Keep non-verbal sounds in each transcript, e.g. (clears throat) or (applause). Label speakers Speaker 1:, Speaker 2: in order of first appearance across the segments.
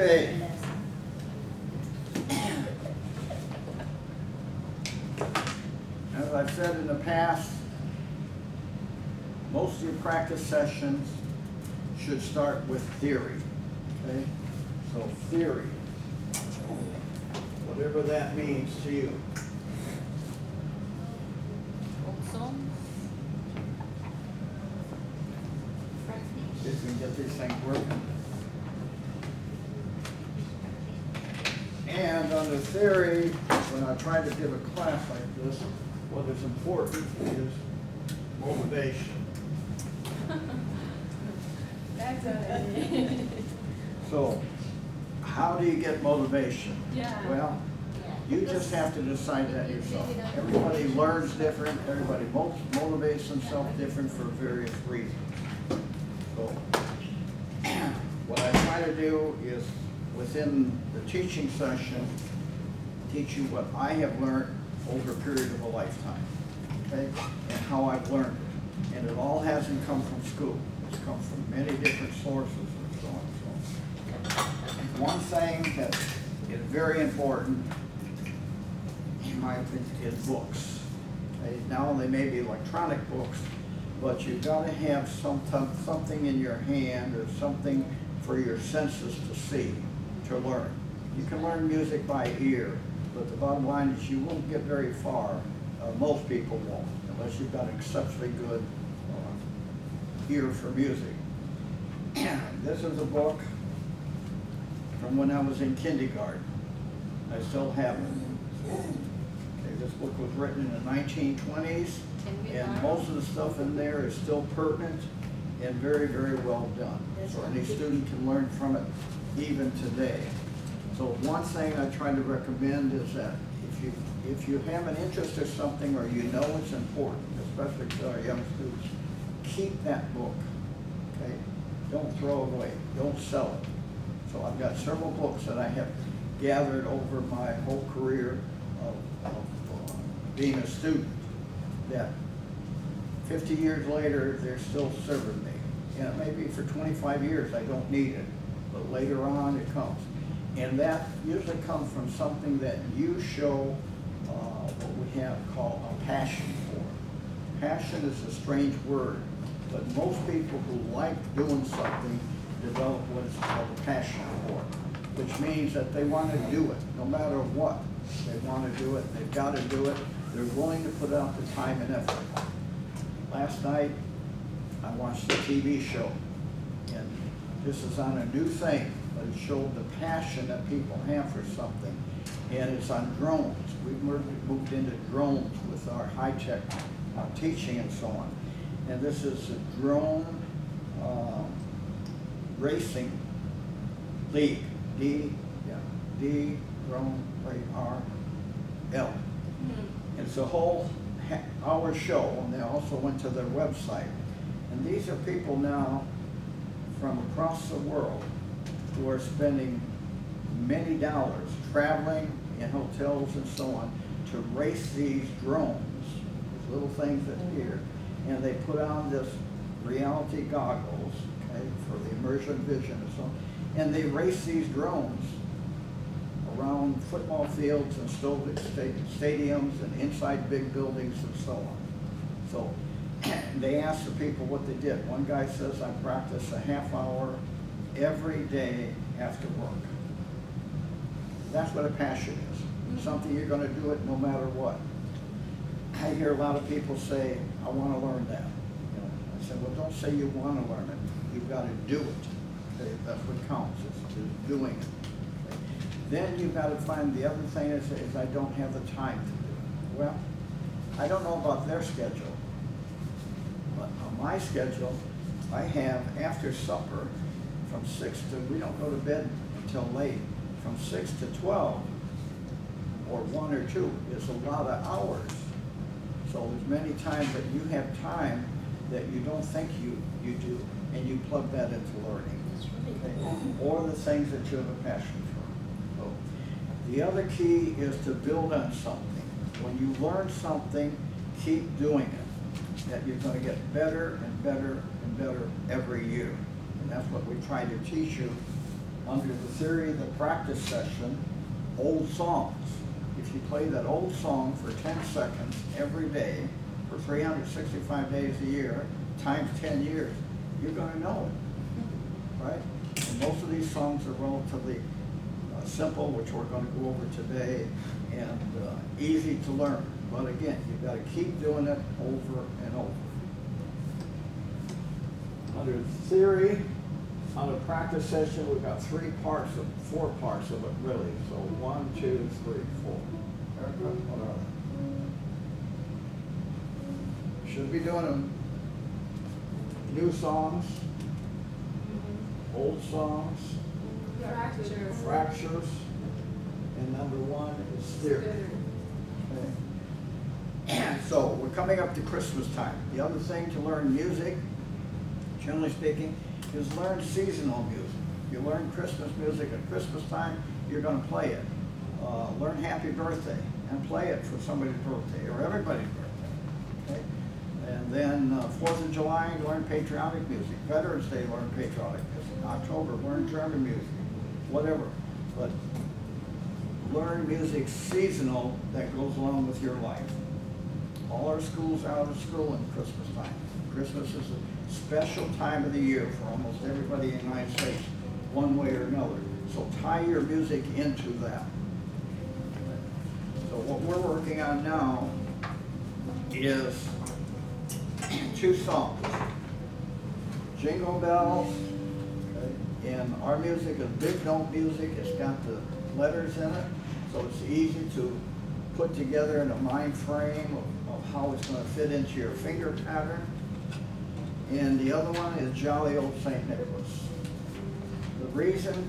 Speaker 1: Okay. As I've said in the past, most of your practice sessions should start with theory, okay? So theory, whatever that means to you.
Speaker 2: Old songs. Front
Speaker 1: See if we can get these things working. Under theory, when I try to give a class like this, what is important is motivation.
Speaker 2: That's it.
Speaker 1: So, how do you get motivation?
Speaker 2: Yeah.
Speaker 1: Well, you just have to decide that yourself. Everybody learns different, everybody motivates themselves different for various reasons. So, (clears throat) what I try to do is, within the teaching session, teach you what I have learned over a period of a lifetime, okay? And how I've learned it. And it all hasn't come from school, it's come from many different sources and so on, and so. on. One thing that is very important, in my opinion, is books. Okay, Now, they may be electronic books, but you've gotta have some, something in your hand or something for your senses to see, to learn. You can learn music by ear, but the bottom line is you won't get very far, uh, most people won't, unless you've got an exceptionally good, uh, ear for music. (clears throat) This is a book from when I was in kindergarten. I still have it. Okay, this book was written in the nineteen twenties, and most of the stuff in there is still pertinent and very, very well done. So any student can learn from it even today. So one thing I try to recommend is that if you, if you have an interest in something or you know it's important, especially to our young students, keep that book, okay? Don't throw it away, don't sell it. So I've got several books that I have gathered over my whole career of, of uh, being a student that fifty years later, they're still serving me. And it may be for twenty-five years, I don't need it, but later on it comes. And that usually comes from something that you show, uh, what we have called a passion for. Passion is a strange word, but most people who like doing something develop what is called a passion for, which means that they want to do it, no matter what. They want to do it, they've got to do it, they're willing to put out the time and effort. Last night, I watched a TV show, and this is on a new thing, it showed the passion that people have for something. And it's on drones. We've moved, into drones with our high-tech uh, teaching and so on. And this is a drone, uh, racing league, D, yeah, D, drone, R, L. It's a whole ha- hour show, and they also went to their website. And these are people now from across the world who are spending many dollars traveling in hotels and so on to race these drones, these little things that here, and they put on this reality goggles, okay, for the immersion vision and so on, and they race these drones around football fields and stadiums and inside big buildings and so on. So (clears throat) they asked the people what they did. One guy says, I practiced a half hour every day after work. That's what a passion is, mm-hmm. something you're gonna do it no matter what. I hear a lot of people say, I wanna learn that. You know, I said, well, don't say you wanna learn it, you've gotta do it. That's what counts, is doing it. Then you've gotta find, the other thing is, is I don't have the time to do it. Well, I don't know about their schedule, but on my schedule, I have after supper from six to, we don't go to bed until late, from six to twelve, or one or two, is a lot of hours. So there's many times that you have time that you don't think you, you do, and you plug that into learning. Okay? Or the things that you have a passion for. So, The other key is to build on something. When you learn something, keep doing it. That you're gonna get better and better and better every year. That's what we try to teach you under the theory of the practice session, old songs. If you play that old song for ten seconds every day for three hundred sixty-five days a year, times ten years, you're gonna know it, right? And most of these songs are relatively uh, simple, which we're gonna go over today, and uh, easy to learn. But again, you've gotta keep doing it over and over. Under theory, on a practice session, we've got three parts of, four parts of it really. So one, two, three, four. Erica, what are they? Should be doing them. New songs, old songs,
Speaker 2: Fracture.
Speaker 1: fractures, and number one is theory. Okay. (clears throat) So we're coming up to Christmas time. The other thing to learn music, generally speaking, is learn seasonal music. You learn Christmas music at Christmas time, you're gonna play it. Uh, learn Happy Birthday and play it for somebody's birthday or everybody's birthday. Okay? And then uh, Fourth of July, learn patriotic music. Veterans Day, learn patriotic music. October, learn German music, whatever. But learn music seasonal that goes along with your life. All our schools are out of school in Christmas time. Christmas is a special time of the year for almost everybody in the United States, one way or another. So tie your music into that. So what we're working on now is two songs. Jingle Bells, and our music is big note music, it's got the letters in it, so it's easy to put together in a mind frame of, of how it's gonna fit into your finger pattern. And the other one is Jolly Old Saint Nicholas. The reason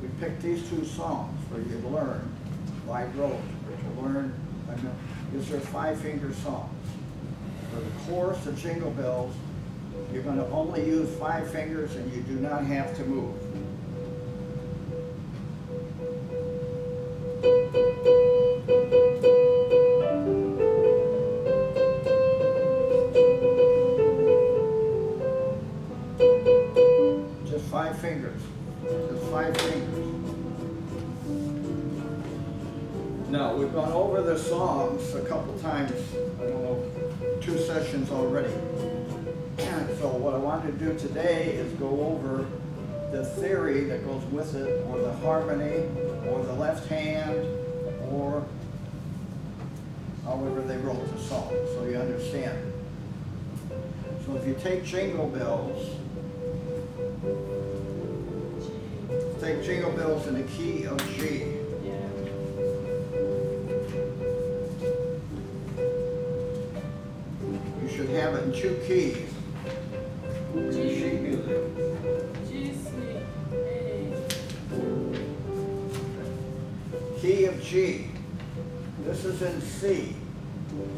Speaker 1: we picked these two songs for you to learn, Wide Road, to learn, I know, is they're five-finger songs. For the chorus of Jingle Bells, you're gonna only use five fingers and you do not have to move. With it, or the harmony, or the left hand, or however they wrote the song, so you understand. So if you take Jingle Bells, take Jingle Bells in the key of G. You should have it in two keys.
Speaker 2: G.
Speaker 1: This is in C.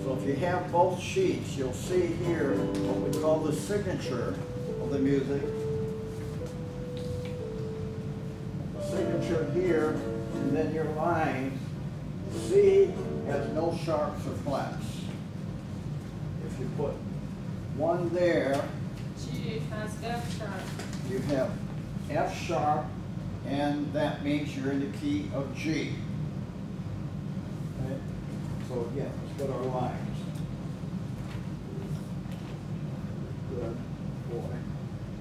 Speaker 1: So if you have both sheets, you'll see here what we call the signature of the music. Signature here, and then your line. C has no sharps or flats. If you put one there,
Speaker 2: G has F sharp.
Speaker 1: you have F sharp, and that means you're in the key of G. So again, let's get our lines. Good boy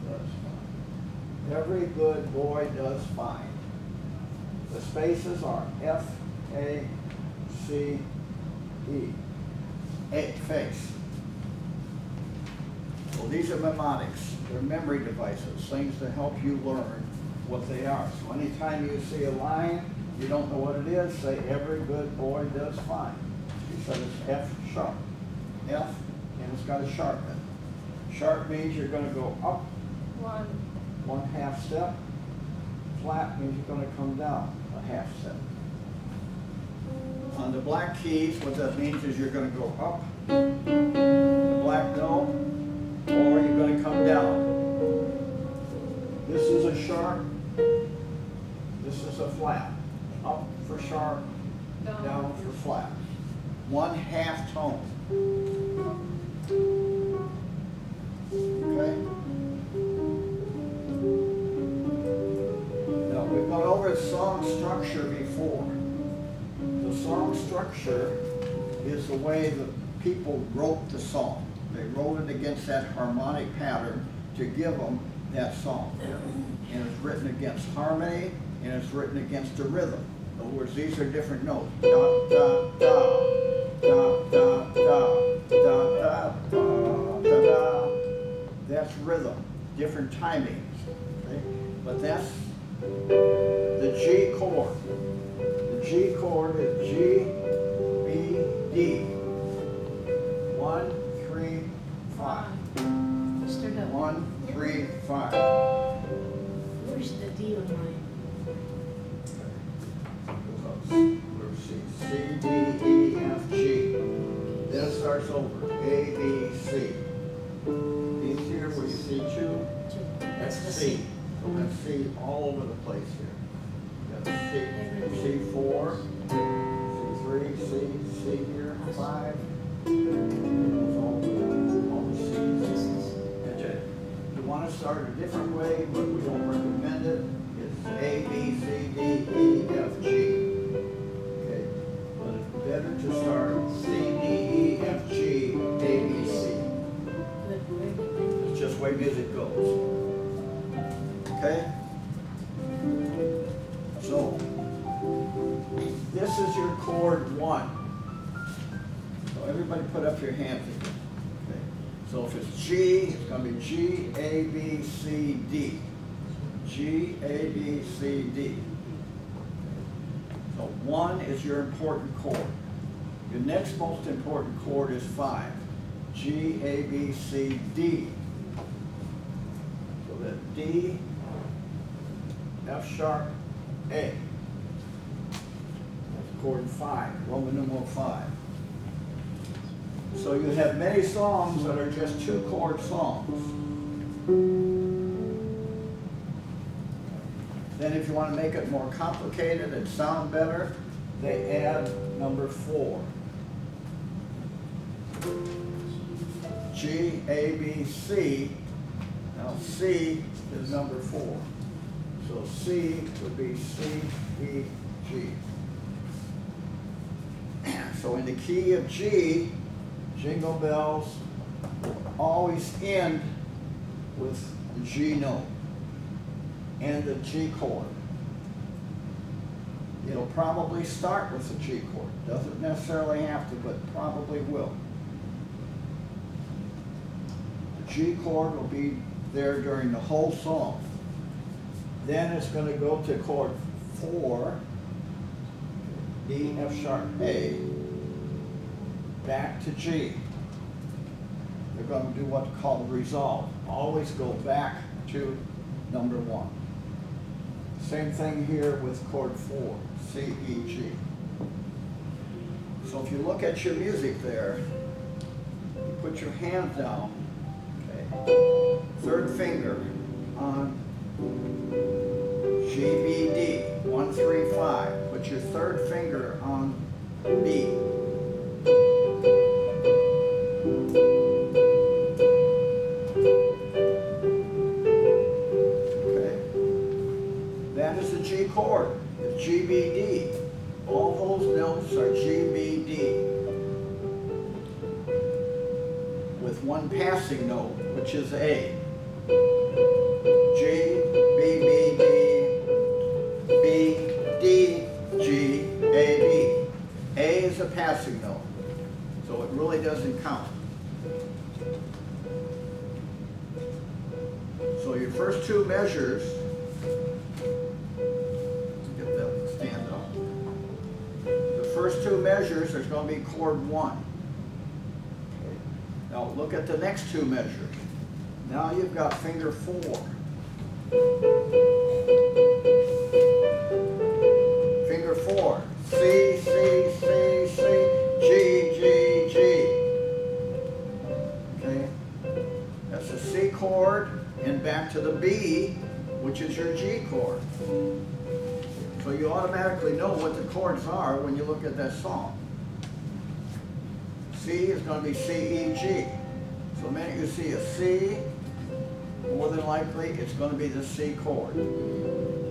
Speaker 1: does fine. Every good boy does fine. The spaces are F, A, C, E. A, face. Well, these are mnemonics, they're memory devices, things to help you learn what they are. So anytime you see a line, you don't know what it is, say, every good boy does fine. Said it's F sharp. F, and it's got a sharp in it. Sharp means you're gonna go up
Speaker 2: One.
Speaker 1: one half step. Flat means you're gonna come down a half step. On the black keys, what that means is you're gonna go up, the black note, or you're gonna come down. This is a sharp, this is a flat. Up for sharp,
Speaker 2: Down.
Speaker 1: down for flat. One half tone. Okay? Now, we've gone over song structure before. The song structure is the way the people wrote the song. They wrote it against that harmonic pattern to give them that song. And it's written against harmony and it's written against the rhythm. In other words, these are different notes. Da, da, da, That's rhythm, different timings. Okay? But that's the G chord. The G chord is G, four, C three, C, C here, five. All the- all Cs. And you, you wanna start a different way, but we don't So everybody put up your hands. Okay. So if it's G, it's gonna be G, A, B, C, D. G, A, B, C, D. So one is your important chord. Your next most important chord is five. G, A, B, C, D. So that D, F sharp, A. That's chord five, Roman numeral five. So you have many songs that are just two chord songs. Then if you want to make it more complicated and sound better, they add number four. G, A, B, C. Now C is number four. So C would be C, E, G. (clears throat) So in the key of G, Jingle Bells always end with the G note and the G chord. It'll probably start with the G chord. Doesn't necessarily have to, but probably will. The G chord will be there during the whole song. Then it's gonna go to chord four, E, F sharp, A, back to G. They're gonna do what's called resolve. Always go back to number one. Same thing here with chord four, C, E, G. So if you look at your music there, you put your hand down, okay? Third finger on G, B, D, one, three, five. Put your third finger on B. G chord, it's G, B, D. All those notes are G, B, D. With one passing note, which is A. G, B, B, B, B, D, G, A, B. A is a passing note, so it really doesn't count. So your first two measures, two measures, there's gonna be chord one. Okay. Now look at the next two measures. Now you've got finger four. Automatically know what the chords are when you look at that song. C is gonna be C, E, G. So the minute you see a C, more than likely, it's gonna be the C chord.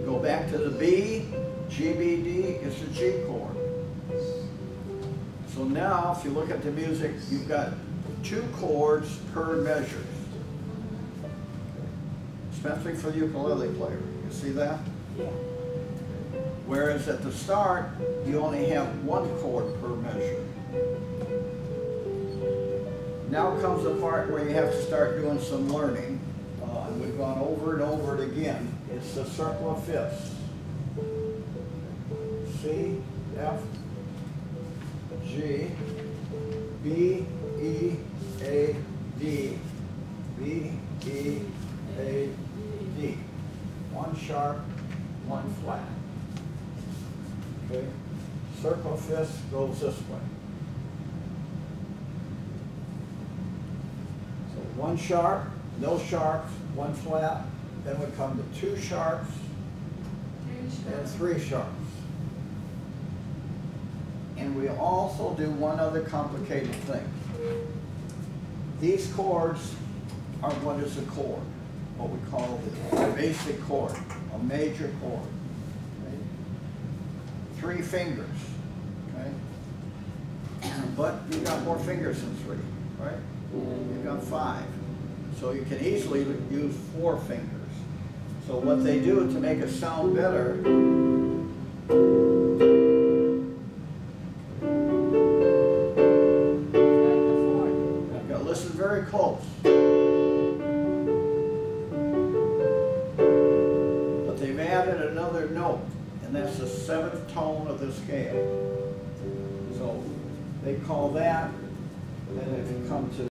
Speaker 1: Go back to the B, GBD is the G chord. So now, if you look at the music, you've got two chords per measure. Especially for the ukulele player. You see that?
Speaker 3: Yeah.
Speaker 1: Whereas at the start, you only have one chord per measure. Now comes the part where you have to start doing some learning. Uh, and we've gone over and over it again. It's the circle of fifths. C, F, G, B, E, A, D, B, E, A, D. One sharp, one flat. Okay? Circle of fifths goes this way. So one sharp, no sharps, one flat, then we come to two sharps and three sharps. And we also do one other complicated thing. These chords are what is a chord, what we call the basic chord, a major chord. Three fingers, okay? But you've got more fingers than three, right? You've got five. So you can easily use four fingers. So what they do to make it sound better, of the scale. So they call that, then if you come to